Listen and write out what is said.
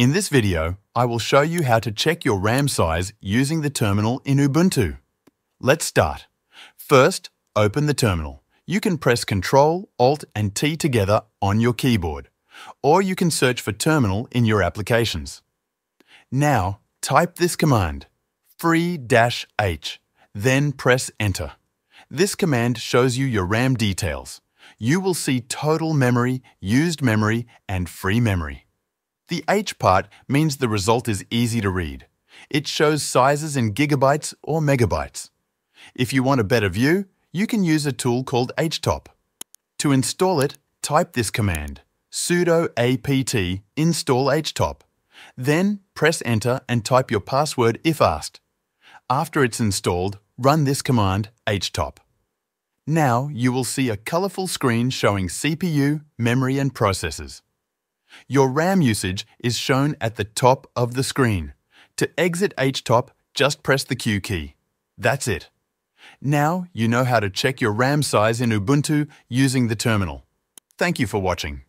In this video, I will show you how to check your RAM size using the terminal in Ubuntu. Let's start. First, open the terminal. You can press Ctrl, Alt and T together on your keyboard, or you can search for terminal in your applications. Now, type this command, free-h, then press enter. This command shows you your RAM details. You will see total memory, used memory, and free memory. The H part means the result is easy to read. It shows sizes in gigabytes or megabytes. If you want a better view, you can use a tool called htop. To install it, type this command, sudo apt install htop. Then press enter and type your password if asked. After it's installed, run this command htop. Now you will see a colourful screen showing CPU, memory and processors. Your RAM usage is shown at the top of the screen. To exit htop, just press the Q key. That's it. Now you know how to check your RAM size in Ubuntu using the terminal. Thank you for watching.